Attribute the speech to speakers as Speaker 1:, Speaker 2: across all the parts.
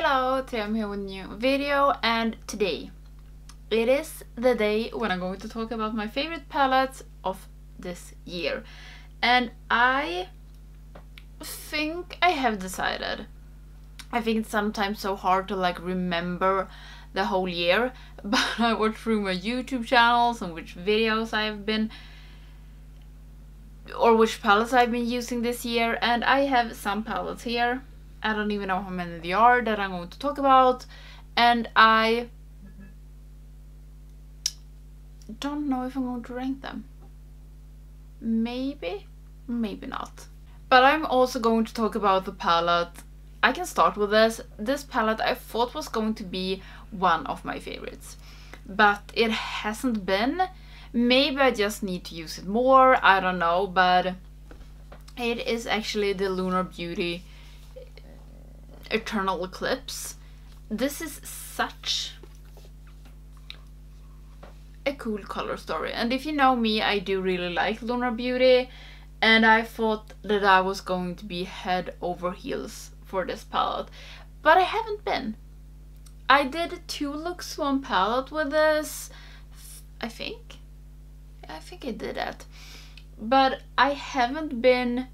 Speaker 1: Hello, today I'm here with a new video and today it is the day when I'm going to talk about my favorite palettes of this year. And I think I have decided. I think it's sometimes so hard to like remember the whole year, but I went through my YouTube channels and which videos I've been or which palettes I've been using this year and I have some palettes here I don't even know how many there are that I'm going to talk about and I don't know if I'm going to rank them. Maybe, maybe not. But I'm also going to talk about the palette. I can start with this. This palette I thought was going to be one of my favorites. But it hasn't been. Maybe I just need to use it more, I don't know, but it is actually the Lunar Beauty Eternal Eclipse. This is such a cool color story. And if you know me, I do really like Lunar Beauty. And I thought that I was going to be head over heels for this palette. But I haven't been. I did two looks, one palette with this. I think. I think I did that. But I haven't been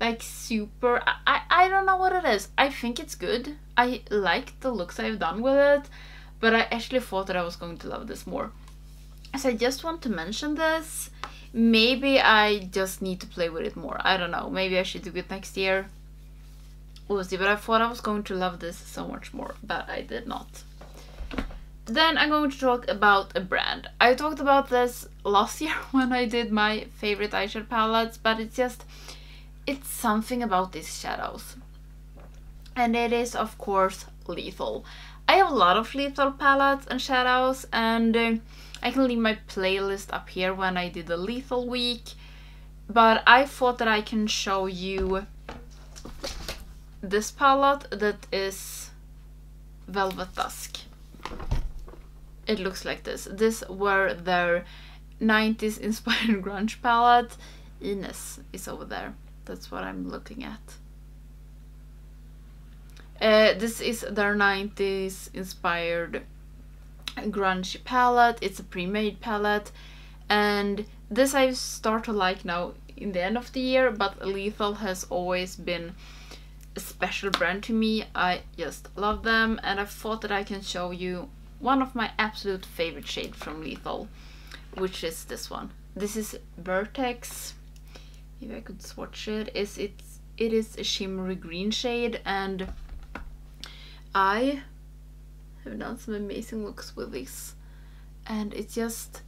Speaker 1: like super I, I don't know what it is. I think it's good. I like the looks i've done with it but i actually thought that i was going to love this more. So i just want to mention this. Maybe i just need to play with it more. I don't know. Maybe i should do it next year. We'll see. But i thought i was going to love this so much more but i did not. Then I'm going to talk about a brand. I talked about this last year when I did my favorite eyeshadow palettes, but it's just it's something about these shadows. And it is, of course, lethal. I have a lot of lethal palettes and shadows, and uh, I can leave my playlist up here when I did the lethal week. But I thought that I can show you this palette that is Velvet Dusk. It looks like this. This were their 90s inspired grunge palette. Ines is over there. That's what I'm looking at. Uh, this is their 90s inspired grunge palette. It's a pre-made palette. And this I start to like now in the end of the year, but Lethal has always been a special brand to me. I just love them and I thought that I can show you one of my absolute favorite shade from Lethal, which is this one. This is Vertex Maybe I could swatch it. Is it's it is a shimmery green shade and I have done some amazing looks with this and it's just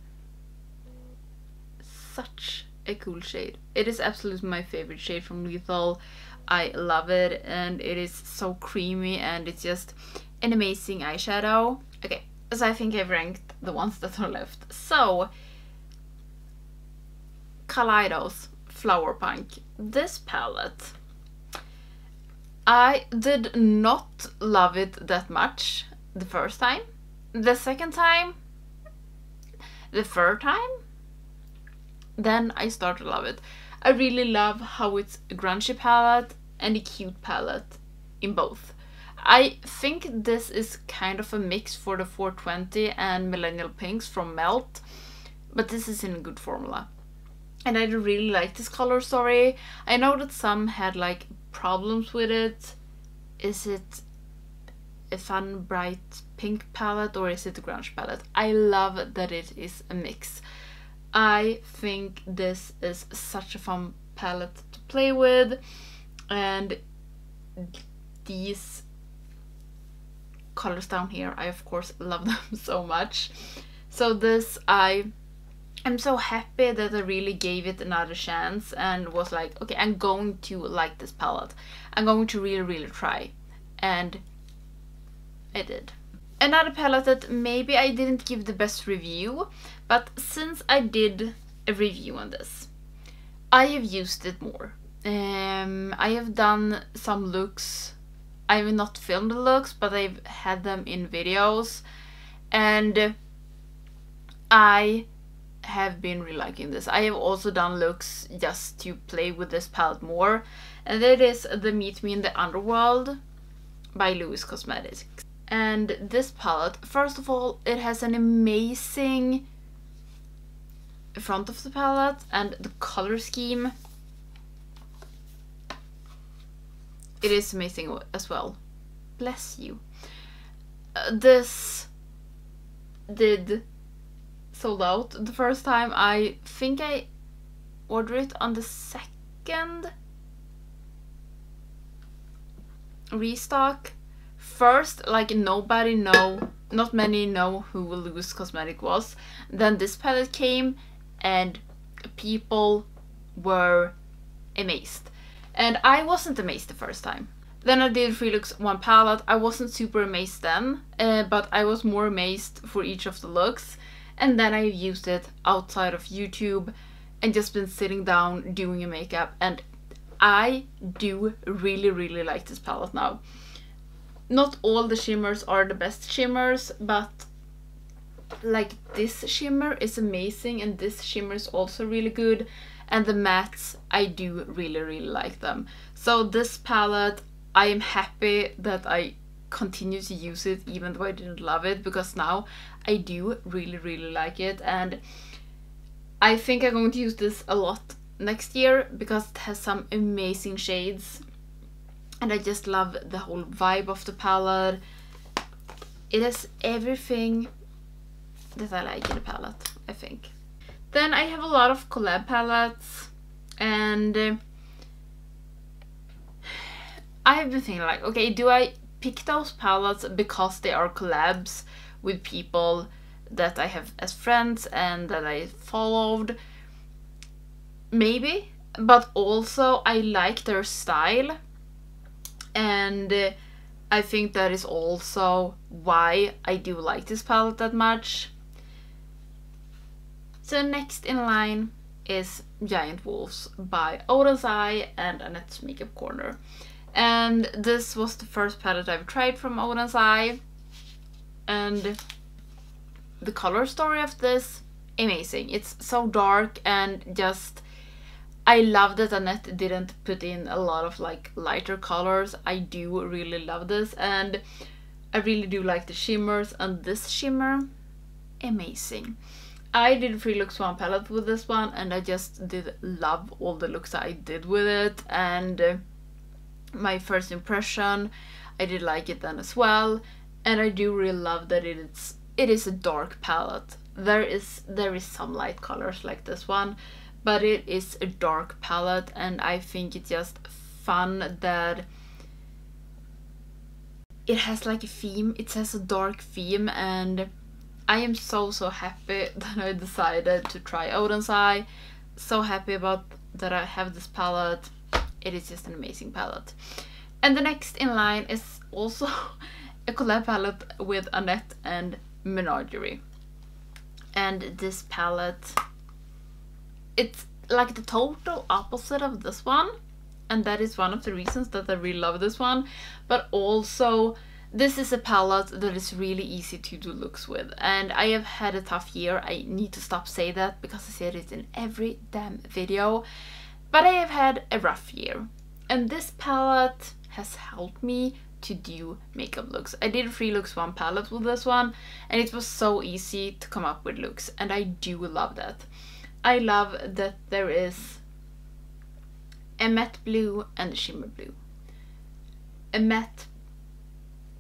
Speaker 1: such a cool shade. It is absolutely my favorite shade from Lethal. I love it and it is so creamy and it's just an amazing eyeshadow. Okay, so I think I've ranked the ones that are left. So, Kaleidos Flower Punk. This palette, I did not love it that much the first time. The second time, the third time, then I started to love it. I really love how it's a grungy palette and a cute palette in both. I think this is kind of a mix for the 420 and Millennial Pinks from Melt, but this is in a good formula and I really like this color story. I know that some had like problems with it. Is it a fun bright pink palette or is it a grunge palette? I love that it is a mix. I think this is such a fun palette to play with and these colors down here I of course love them so much. So this I I'm so happy that I really gave it another chance and was like, okay, I'm going to like this palette. I'm going to really, really try. And I did. Another palette that maybe I didn't give the best review, but since I did a review on this, I have used it more. Um, I have done some looks. I have not filmed the looks, but I've had them in videos. And I have been really liking this. I have also done looks just to play with this palette more. And that is the Meet Me in the Underworld by Louis Cosmetics. And this palette, first of all, it has an amazing front of the palette and the color scheme. It is amazing as well. Bless you. Uh, this did sold out the first time. I think I ordered it on the second restock. First, like nobody know, not many know who Louis Cosmetic was. Then this palette came and people were amazed. And I wasn't amazed the first time. Then I did Looks one palette. I wasn't super amazed then, uh, but I was more amazed for each of the looks. And then I used it outside of YouTube and just been sitting down doing a makeup and I do really really like this palette now. Not all the shimmers are the best shimmers, but like this shimmer is amazing and this shimmer is also really good and the mattes I do really really like them. So this palette I am happy that I continue to use it even though I didn't love it because now I do really really like it and I think I'm going to use this a lot next year because it has some amazing shades and I just love the whole vibe of the palette. It has everything that I like in a palette, I think. Then I have a lot of collab palettes and I have been thinking like, okay, do I pick those palettes because they are collabs with people that I have as friends and that I followed. Maybe, but also I like their style and I think that is also why I do like this palette that much. So next in line is Giant Wolves by Oden's Eye and Annette's Makeup Corner. And this was the first palette I've tried from Oden's Eye. And the color story of this amazing. It's so dark and just I love that Annette didn't put in a lot of like lighter colors. I do really love this. And I really do like the shimmers. And this shimmer amazing. I did three looks one palette with this one. And I just did love all the looks I did with it. And my first impression I did like it then as well and I do really love that it's it is a dark palette. There is there is some light colors like this one, but it is a dark palette and I think it's just fun that it has like a theme. It has a dark theme and I am so so happy that I decided to try Oden's Eye. So happy about that I have this palette. It is just an amazing palette. And the next in line is also a collab palette with Annette and Menagerie. And this palette, it's like the total opposite of this one. And that is one of the reasons that I really love this one. But also, this is a palette that is really easy to do looks with. And I have had a tough year. I need to stop say that because I say it in every damn video. But I have had a rough year. And this palette has helped me to do makeup looks. I did three looks one palette with this one and it was so easy to come up with looks and I do love that. I love that there is a matte blue and a shimmer blue. A matte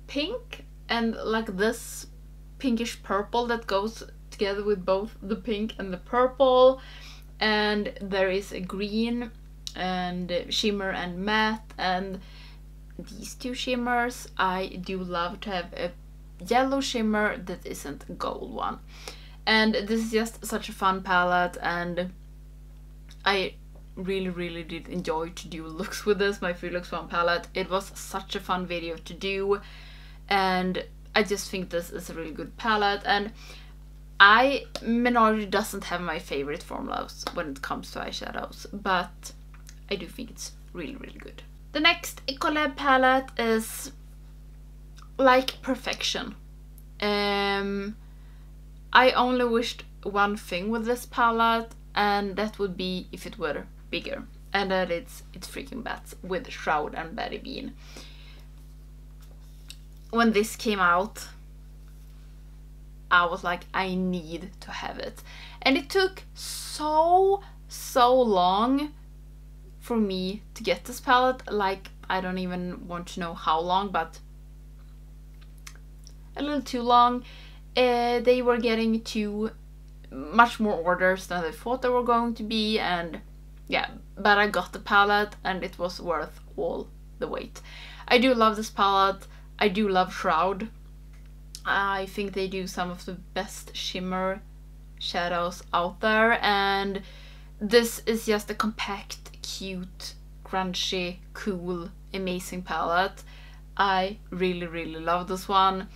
Speaker 1: pink and like this pinkish purple that goes together with both the pink and the purple and there is a green and shimmer and matte and these two shimmers. I do love to have a yellow shimmer that isn't gold one. And this is just such a fun palette and I really really did enjoy to do looks with this, my Free Looks One palette. It was such a fun video to do and I just think this is a really good palette and I, Menagerie doesn't have my favorite formulas when it comes to eyeshadows, but I do think it's really really good. The next Ecolab palette is like perfection. Um, I only wished one thing with this palette and that would be if it were bigger and that it's it's freaking bats with Shroud and Betty Bean. when this came out, I was like, I need to have it. And it took so, so long for me to get this palette. Like, I don't even want to know how long, but a little too long. Uh, they were getting too much more orders than I thought they were going to be, and yeah, but I got the palette and it was worth all the wait. I do love this palette. I do love Shroud. I think they do some of the best shimmer shadows out there and this is just a compact, cute, crunchy, cool, amazing palette. I really really love this one.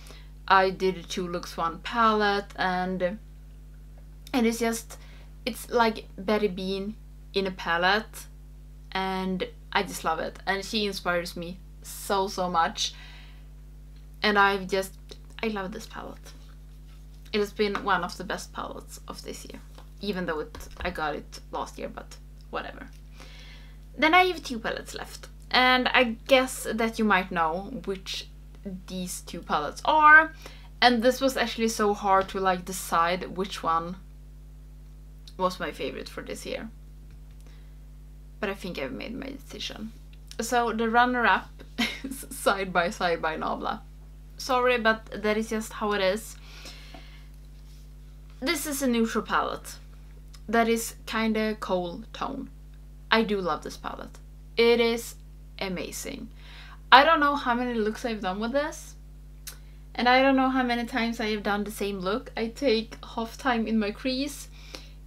Speaker 1: I did a two looks one palette and and it's just it's like Betty Bean in a palette and I just love it and she inspires me so so much and I've just I love this palette. It has been one of the best palettes of this year even though it I got it last year but whatever. Then I have two palettes left and I guess that you might know which these two palettes are and this was actually so hard to like decide which one was my favorite for this year but I think I've made my decision so the runner-up is Side by Side by Nabla sorry but that is just how it is this is a neutral palette that is kinda cool tone I do love this palette it is amazing I don't know how many looks I've done with this. And I don't know how many times I have done the same look. I take half time in my crease,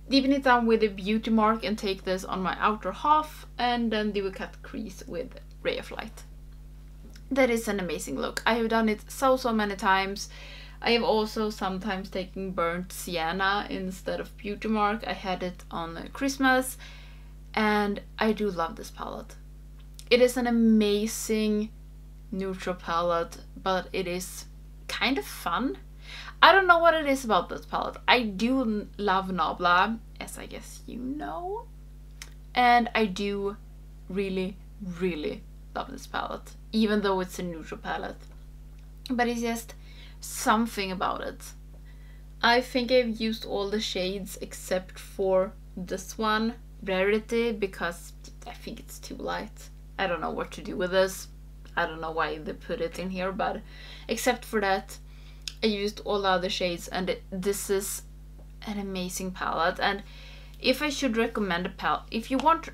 Speaker 1: deepen it down with a beauty mark and take this on my outer half and then do a cut crease with Ray of Light. That is an amazing look. I have done it so so many times. I have also sometimes taken burnt sienna instead of beauty mark. I had it on Christmas and I do love this palette. It is an amazing neutral palette, but it is kind of fun. I don't know what it is about this palette. I do love Nabla, as I guess you know. And I do really, really love this palette, even though it's a neutral palette. But it's just something about it. I think I've used all the shades except for this one, Rarity, because I think it's too light. I don't know what to do with this. I don't know why they put it in here, but except for that, I used all the other shades and this is an amazing palette. And if I should recommend a palette, if you want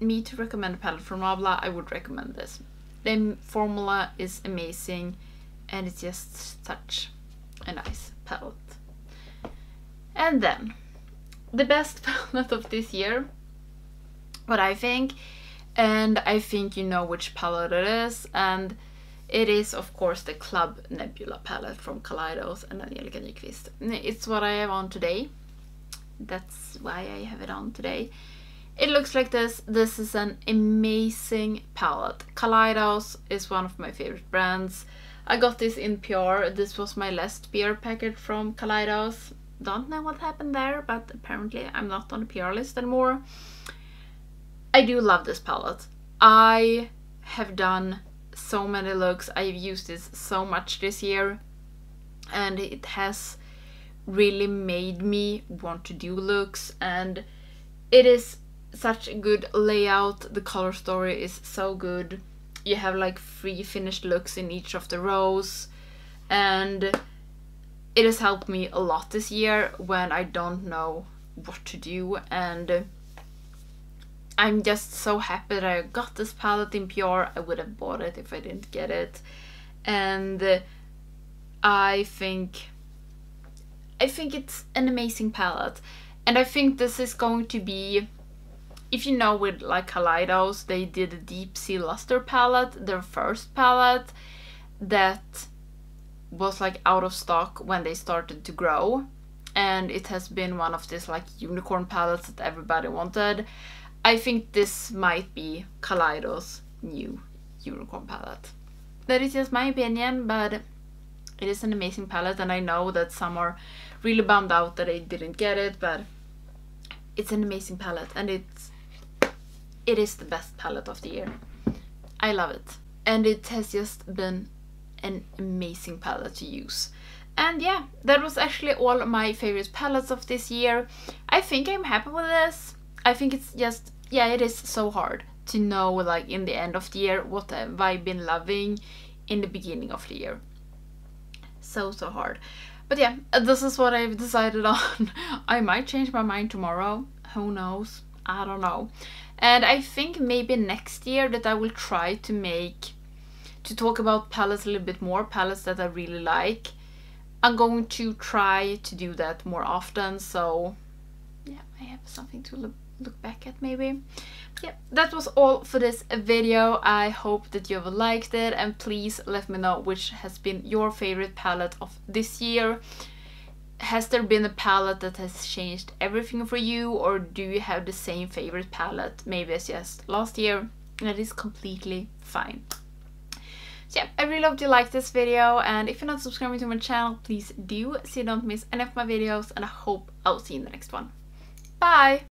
Speaker 1: me to recommend a palette from Nabla, I would recommend this. The formula is amazing and it's just such a nice palette. And then, the best palette of this year, what I think, and I think you know which palette it is and it is of course the Club Nebula palette from Kaleidos and Angelica Nyqvist. It's what I have on today. That's why I have it on today. It looks like this. This is an amazing palette. Kaleidos is one of my favorite brands. I got this in PR. This was my last PR packet from Kaleidos. Don't know what happened there, but apparently I'm not on the PR list anymore. I do love this palette. I have done so many looks. I've used this so much this year and it has really made me want to do looks and it is such a good layout. The color story is so good. You have like three finished looks in each of the rows and it has helped me a lot this year when I don't know what to do and I'm just so happy that I got this palette in PR. I would have bought it if I didn't get it. And I think I think it's an amazing palette. And I think this is going to be if you know with like Kaleidos, they did a deep sea luster palette, their first palette that was like out of stock when they started to grow and it has been one of these like unicorn palettes that everybody wanted I think this might be Kaleidos' new unicorn palette. That is just my opinion, but it is an amazing palette and I know that some are really bummed out that I didn't get it, but it's an amazing palette and it's it is the best palette of the year. I love it. And it has just been an amazing palette to use. And yeah, that was actually all my favorite palettes of this year. I think I'm happy with this. I think it's just, yeah, it is so hard to know like in the end of the year what have I been loving in the beginning of the year. So, so hard. But yeah, this is what I've decided on. I might change my mind tomorrow. Who knows? I don't know. And I think maybe next year that I will try to make, to talk about palettes a little bit more, palettes that I really like. I'm going to try to do that more often, so yeah, I have something to look, look back at maybe. Yeah, that was all for this video. I hope that you have liked it and please let me know which has been your favorite palette of this year has there been a palette that has changed everything for you or do you have the same favorite palette maybe as just last year? That is completely fine. So yeah i really hope you liked this video and if you're not subscribing to my channel please do so you don't miss any of my videos and i hope i'll see you in the next one. Bye